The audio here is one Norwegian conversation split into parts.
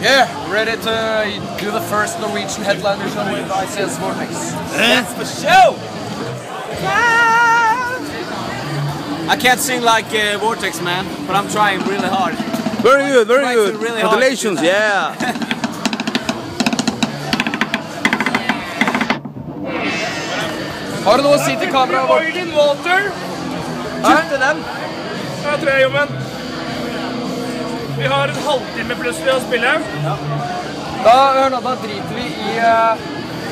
Yeah, ready to do the first Norwegian headliner show with ICS Vortex. That's for show! I can't sing like uh, Vortex, man, but I'm trying really hard. Very good, very Trying good. really Congratulations, yeah. Har du noe å si til kameraet vårt? Oilen water! Kjøpte den. Jeg tror jeg, jobben. Vi har en halvtime plutselig å spille. Da, hør nå, da driter vi i uh...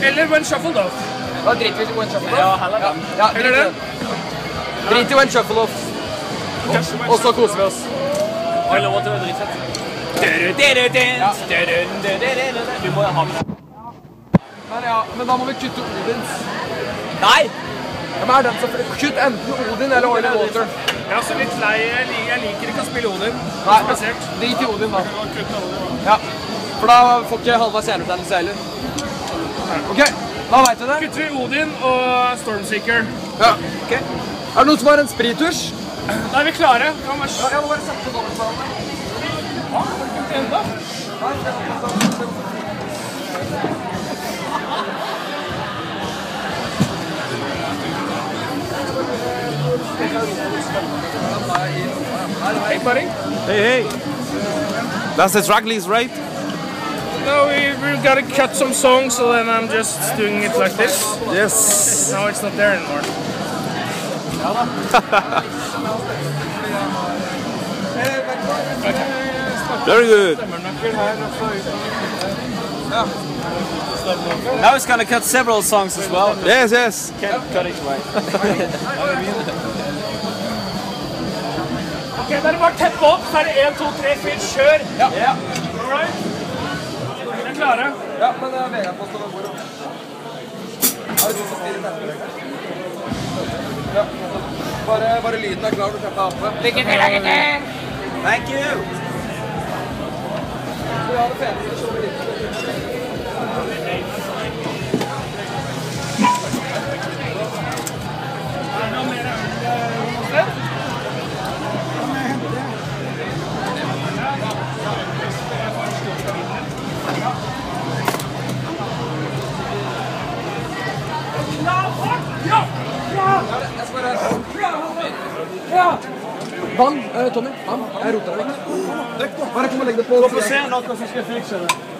Eller When Shuffled Off. Da driter vi i One Shuffle Off. Ja, heller Ja, ja, drit i den. det. Drit i One Shuffle Off. Og, og så koser vi oss. Oil Water er dritfett. Vi må jo ha med. Men ja, men da må vi kutte Odins. Nei! Hvem er den som Kutt enten Odin eller Oil and Water. Jeg er så litt lei. Jeg liker ikke å spille Odin. Nei, Spesielt. drit i Odin, da. Ja, for da får ikke halvveis hjerneutdannelse heller. OK, da veit du det. Kutter vi Odin og Stormseeker. Ja, ok. Er det noen som har en sprittusj? Da er vi klare. Ja, Jeg må bare sette dobbelt på den. Enda? Hey, buddy. Hey, hey. That's the track list, right? No, we, we gotta cut some songs, so then I'm just doing it like this. Yes. Now it's not there anymore. Very good. Now it's gonna cut several songs as well. Yes, yes. Can't cut it right. Ok, dere bare teppe opp, så er det 1, 2, 3, 4, kjør! Ja. Ja. Alright. Dere er klare? Ja, men uh, Vegard får stå ved bordet. Har du lyst til å styre nærmere? Ja. Bare, bare lyden er klar, du slipper av oppe. Thank you! Vi har det feteste showet i livet. Bare... Vann, eh, Tommy. Vann. Jeg roter deg vekk. Bare kom og legg det på. Se noe som skal fikse det.